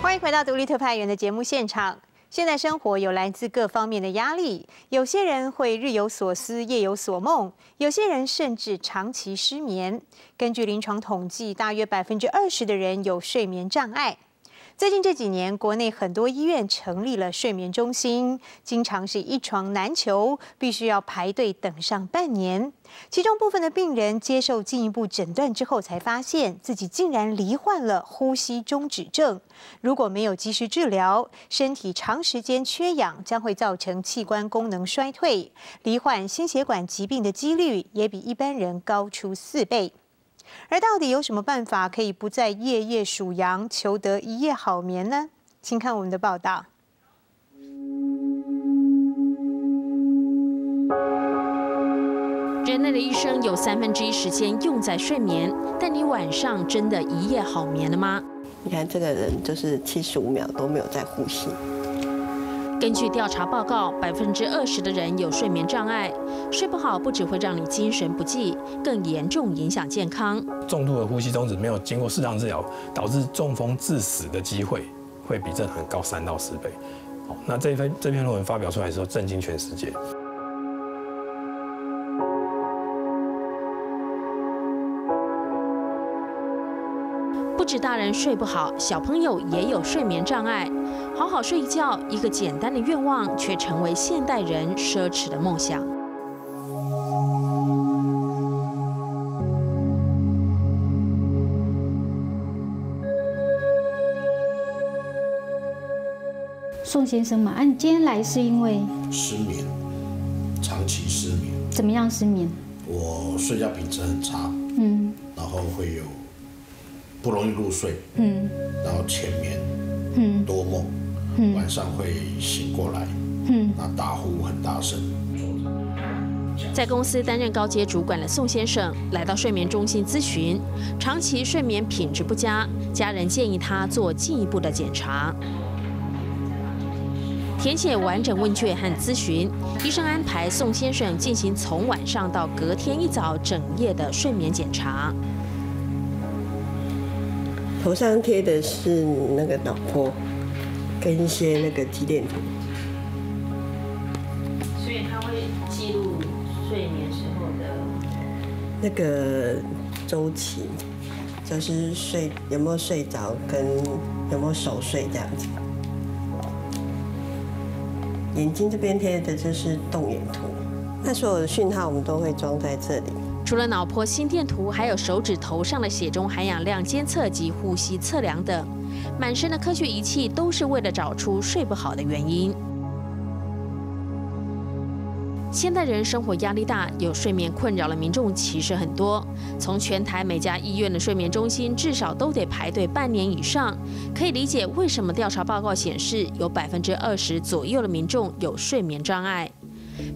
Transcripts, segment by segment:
欢迎回到独立特派员的节目现场。现在生活有来自各方面的压力，有些人会日有所思、夜有所梦，有些人甚至长期失眠。根据临床统计，大约百分之二十的人有睡眠障碍。最近这几年，国内很多医院成立了睡眠中心，经常是一床难求，必须要排队等上半年。其中部分的病人接受进一步诊断之后，才发现自己竟然罹患了呼吸中止症。如果没有及时治疗，身体长时间缺氧将会造成器官功能衰退，罹患心血管疾病的几率也比一般人高出四倍。而到底有什么办法可以不再夜夜数羊，求得一夜好眠呢？请看我们的报道。人类的一生有三分之一时间用在睡眠，但你晚上真的一夜好眠了吗？你看这个人就是七十五秒都没有在呼吸。根据调查报告，百分之二十的人有睡眠障碍，睡不好不只会让你精神不济，更严重影响健康。重度的呼吸中止没有经过适当治疗，导致中风致死的机会会比正常高三到四倍。好，那这篇这篇论文发表出来的时候，震惊全世界。止大人睡不好，小朋友也有睡眠障碍。好好睡觉，一个简单的愿望，却成为现代人奢侈的梦想。宋先生嘛，啊，你今天来是因为失眠，长期失眠。怎么样失眠？我睡觉品质很差，嗯，然后会有。不容易入睡，嗯，然后浅眠，嗯，多梦，嗯，晚上会醒过来，嗯，那大呼很大声。在公司担任高阶主管的宋先生来到睡眠中心咨询，长期睡眠品质不佳，家人建议他做进一步的检查。填写完整问卷和咨询，医生安排宋先生进行从晚上到隔天一早整夜的睡眠检查。头上贴的是那个脑波，跟一些那个肌电图。所以它会记录睡眠时候的那个周期，就是睡有没有睡着，跟有没有熟睡这样子。眼睛这边贴的就是动眼图，那所有的讯号我们都会装在这里。除了脑波、心电图，还有手指头上的血中含氧量监测及呼吸测量等，满身的科学仪器都是为了找出睡不好的原因。现代人生活压力大，有睡眠困扰的民众其实很多。从全台每家医院的睡眠中心，至少都得排队半年以上，可以理解为什么调查报告显示，有百分之二十左右的民众有睡眠障碍。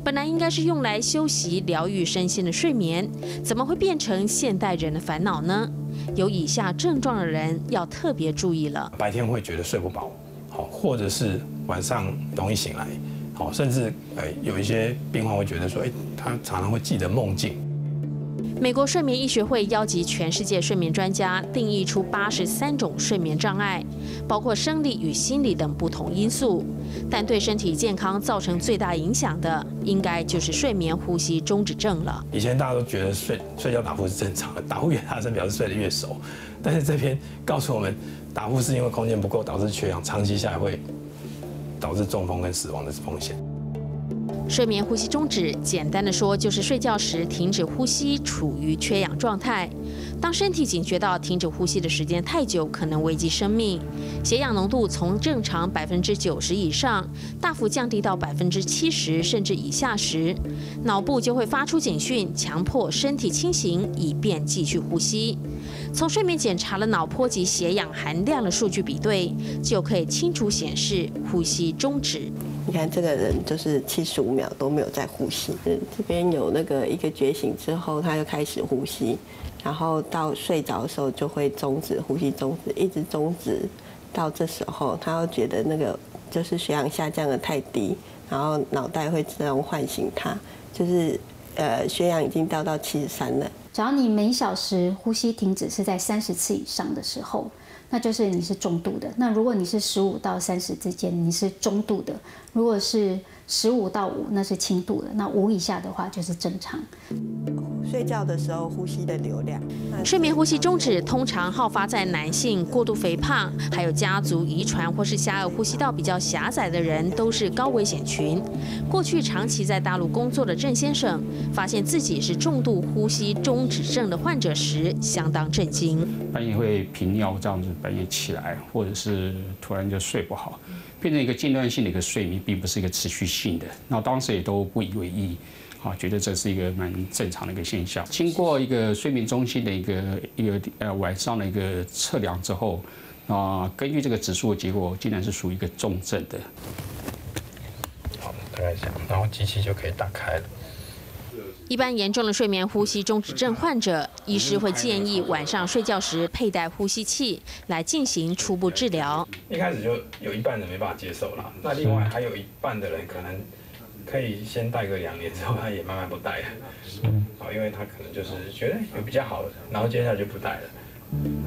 本来应该是用来休息、疗愈身心的睡眠，怎么会变成现代人的烦恼呢？有以下症状的人要特别注意了：白天会觉得睡不饱，好，或者是晚上容易醒来，好，甚至呃有一些病患会觉得说，哎，他常常会记得梦境。美国睡眠医学会邀集全世界睡眠专家，定义出八十三种睡眠障碍，包括生理与心理等不同因素。但对身体健康造成最大影响的，应该就是睡眠呼吸中止症了。以前大家都觉得睡睡觉打呼是正常的，打呼越大声表示睡得越熟。但是这篇告诉我们，打呼是因为空间不够导致缺氧，长期下来会导致中风跟死亡的风险。睡眠呼吸中止，简单的说就是睡觉时停止呼吸，处于缺氧状态。当身体警觉到停止呼吸的时间太久，可能危及生命。血氧浓度从正常百分之九十以上，大幅降低到百分之七十甚至以下时，脑部就会发出警讯，强迫身体清醒，以便继续呼吸。从睡眠检查了脑波及血氧含量的数据比对，就可以清楚显示呼吸终止。你看这个人就是七十五秒都没有在呼吸，这边有那个一个觉醒之后，他又开始呼吸，然后到睡着的时候就会终止呼吸，终止一直终止到这时候，他又觉得那个就是血氧下降的太低，然后脑袋会自动唤醒他，就是呃血氧已经掉到七十三了。只要你每小时呼吸停止是在三十次以上的时候。那就是你是重度的。那如果你是十五到三十之间，你是中度的；如果是十五到五，那是轻度的。那五以下的话就是正常。睡觉的时候呼吸的流量，睡眠呼吸中止通常好发在男性、过度肥胖，还有家族遗传或是下颚呼吸道比较狭窄的人都是高危险群。过去长期在大陆工作的郑先生，发现自己是重度呼吸中止症的患者时，相当震惊。半夜会频尿，这样子半夜起来，或者是突然就睡不好，变成一个间断性的一个睡眠，并不是一个持续性的。那当时也都不以为意。啊，觉得这是一个蛮正常的一个现象。经过一个睡眠中心的一个一个呃晚上的一个测量之后，啊，根据这个指数的结果，竟然是属于一个重症的。好，大概这样，然后机器就可以打开了。一般严重的睡眠呼吸中止症患者，医师会建议晚上睡觉时佩戴呼吸器来进行初步治疗。一开始就有一半人没办法接受了，那另外还有一半的人可能。可以先戴个两年之后，他也慢慢不戴了。嗯，好，因为他可能就是觉得有比较好的，然后接下来就不戴了。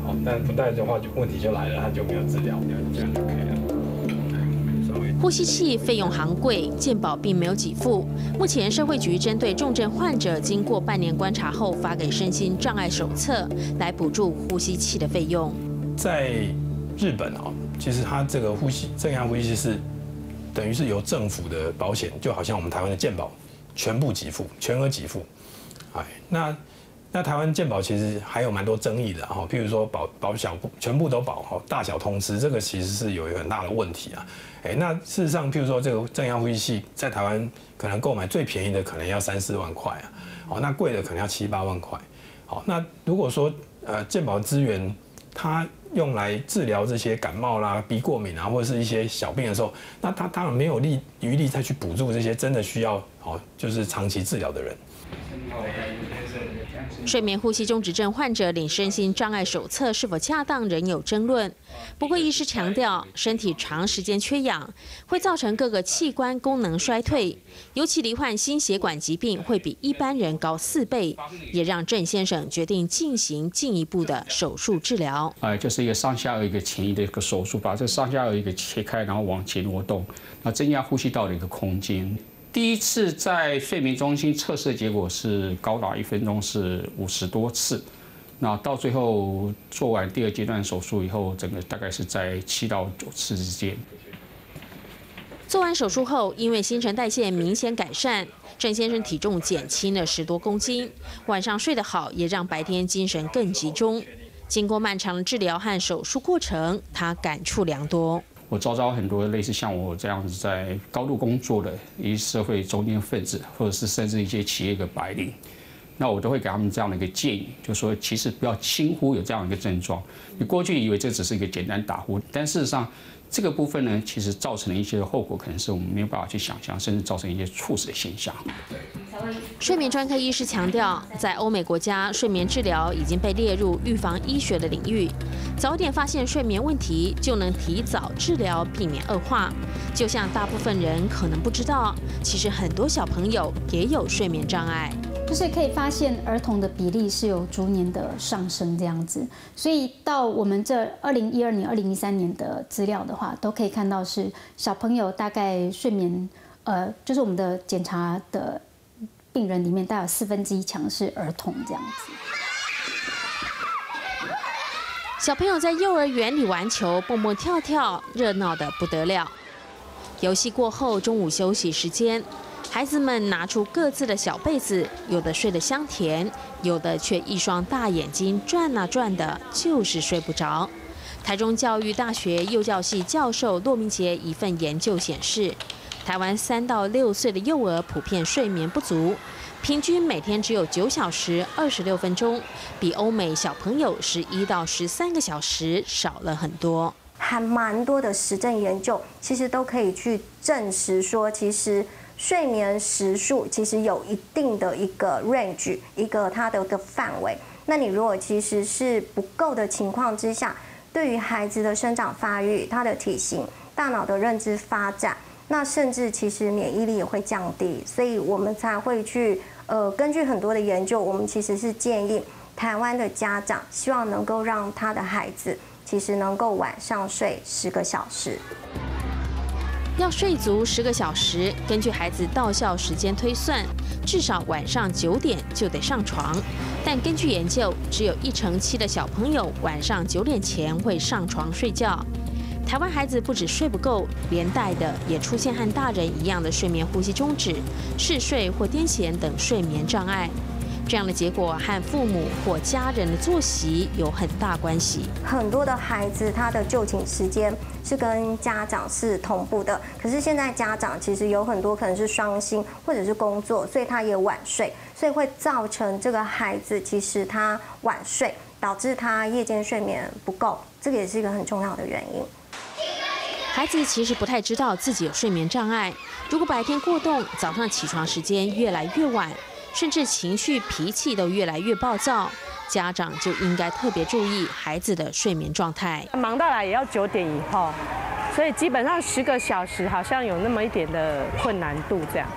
好，但不戴的话，就问题就来了，他就没有治疗，这样就可以了。呼吸器费用昂贵，健保并没有给付。目前社会局针对重症患者，经过半年观察后，发给身心障碍手册，来补助呼吸器的费用。在日本啊，其实它这个呼吸正压呼吸器是。等于是由政府的保险，就好像我们台湾的健保，全部给付，全额给付。哎，那那台湾健保其实还有蛮多争议的哈，譬如说保保小全部都保哈，大小通吃，这个其实是有一个很大的问题啊。哎，那事实上，譬如说这个正压呼吸器在台湾可能购买最便宜的可能要三四万块啊，哦，那贵的可能要七八万块。好，那如果说呃健保资源它用来治疗这些感冒啦、鼻过敏啊，或者是一些小病的时候，那他当然没有力余力再去补助这些真的需要哦，就是长期治疗的人。睡眠呼吸中止症患者领身心障碍手册是否恰当，仍有争论。不过，医师强调，身体长时间缺氧会造成各个器官功能衰退，尤其罹患心血管疾病会比一般人高四倍，也让郑先生决定进行进一步的手术治疗。呃，就是一个上下颚一个前移的一个手术，把这上下颚一个切开，然后往前挪动，那增加呼吸道的一个空间。第一次在睡眠中心测试的结果是高达一分钟是五十多次，那到最后做完第二阶段手术以后，整个大概是在七到九次之间。做完手术后，因为新陈代谢明显改善，郑先生体重减轻了十多公斤，晚上睡得好，也让白天精神更集中。经过漫长的治疗和手术过程，他感触良多。我招招很多类似像我这样子在高度工作的一些社会中间分子，或者是甚至一些企业的白领，那我都会给他们这样的一个建议，就说其实不要轻忽有这样一个症状。你过去以为这只是一个简单打呼，但事实上。这个部分呢，其实造成了一些后果，可能是我们没有办法去想象，甚至造成一些猝死的现象。对睡眠专科医师强调，在欧美国家，睡眠治疗已经被列入预防医学的领域，早点发现睡眠问题，就能提早治疗，避免恶化。就像大部分人可能不知道，其实很多小朋友也有睡眠障碍。就是可以发现儿童的比例是有逐年的上升这样子，所以到我们这二零一二年、二零一三年的资料的话，都可以看到是小朋友大概睡眠，呃，就是我们的检查的病人里面，大概有四分之一强是儿童这样子。小朋友在幼儿园里玩球、蹦蹦跳跳，热闹的不得了。游戏过后，中午休息时间。孩子们拿出各自的小被子，有的睡得香甜，有的却一双大眼睛转啊转的，就是睡不着。台中教育大学幼教系教授骆明杰一份研究显示，台湾三到六岁的幼儿普遍睡眠不足，平均每天只有九小时二十六分钟，比欧美小朋友十一到十三个小时少了很多。还蛮多的实证研究，其实都可以去证实说，其实。睡眠时数其实有一定的一个 range，一个它的一个范围。那你如果其实是不够的情况之下，对于孩子的生长发育、他的体型、大脑的认知发展，那甚至其实免疫力也会降低。所以我们才会去呃，根据很多的研究，我们其实是建议台湾的家长希望能够让他的孩子其实能够晚上睡十个小时。要睡足十个小时，根据孩子到校时间推算，至少晚上九点就得上床。但根据研究，只有一成七的小朋友晚上九点前会上床睡觉。台湾孩子不止睡不够，连带的也出现和大人一样的睡眠呼吸中止、嗜睡或癫痫等睡眠障碍。这样的结果和父母或家人的作息有很大关系。很多的孩子他的就寝时间是跟家长是同步的，可是现在家长其实有很多可能是双薪或者是工作，所以他也晚睡，所以会造成这个孩子其实他晚睡，导致他夜间睡眠不够，这个也是一个很重要的原因。孩子其实不太知道自己有睡眠障碍，如果白天过动，早上起床时间越来越晚。甚至情绪脾气都越来越暴躁，家长就应该特别注意孩子的睡眠状态。忙到来也要九点以后，所以基本上十个小时好像有那么一点的困难度这样。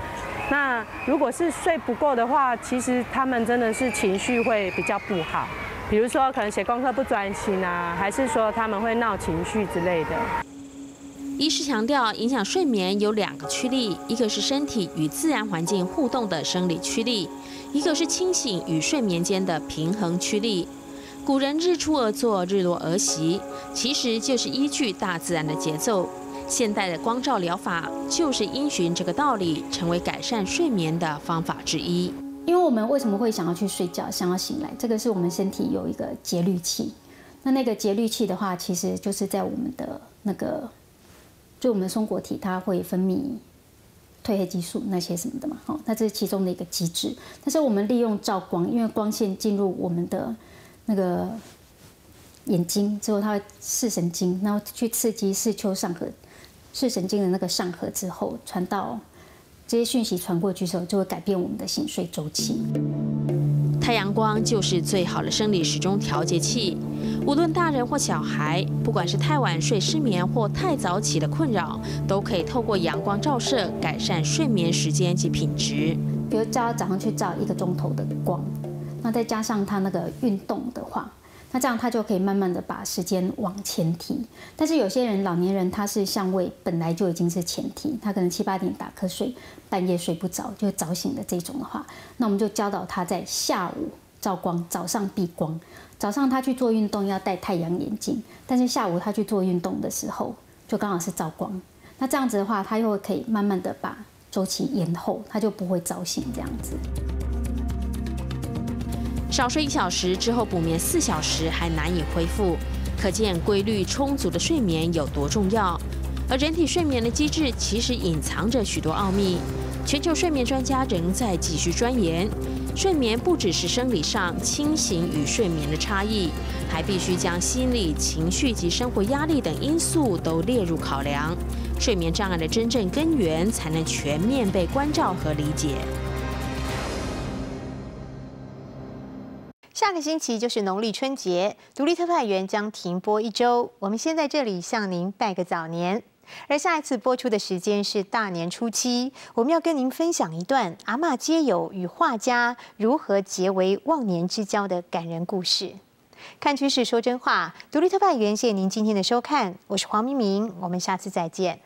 那如果是睡不够的话，其实他们真的是情绪会比较不好，比如说可能写功课不专心啊，还是说他们会闹情绪之类的。医师强调，影响睡眠有两个驱力，一个是身体与自然环境互动的生理驱力，一个是清醒与睡眠间的平衡驱力。古人日出而作，日落而息，其实就是依据大自然的节奏。现代的光照疗法就是因循这个道理，成为改善睡眠的方法之一。因为我们为什么会想要去睡觉，想要醒来？这个是我们身体有一个节律器。那那个节律器的话，其实就是在我们的那个。就我们的松果体，它会分泌褪黑激素那些什么的嘛，好，那这是其中的一个机制。但是我们利用照光，因为光线进入我们的那个眼睛之后，它会视神经，然后去刺激视丘上核视神经的那个上核之后，传到这些讯息传过去之后，就会改变我们的醒睡周期。太阳光就是最好的生理时钟调节器。无论大人或小孩，不管是太晚睡失眠或太早起的困扰，都可以透过阳光照射改善睡眠时间及品质。比如叫他早上去照一个钟头的光，那再加上他那个运动的话。那这样他就可以慢慢的把时间往前提，但是有些人老年人他是相位本来就已经是前提，他可能七八点打瞌睡，半夜睡不着就早醒的这种的话，那我们就教导他在下午照光，早上避光。早上他去做运动要戴太阳眼镜，但是下午他去做运动的时候就刚好是照光。那这样子的话，他又可以慢慢的把周期延后，他就不会早醒这样子。少睡一小时之后补眠四小时还难以恢复，可见规律充足的睡眠有多重要。而人体睡眠的机制其实隐藏着许多奥秘，全球睡眠专家仍在继续钻研。睡眠不只是生理上清醒与睡眠的差异，还必须将心理、情绪及生活压力等因素都列入考量，睡眠障碍的真正根源才能全面被关照和理解。下个星期就是农历春节，独立特派员将停播一周。我们先在这里向您拜个早年。而下一次播出的时间是大年初七，我们要跟您分享一段阿嬷皆有与画家如何结为忘年之交的感人故事。看趋势说真话，独立特派员，谢谢您今天的收看，我是黄明明，我们下次再见。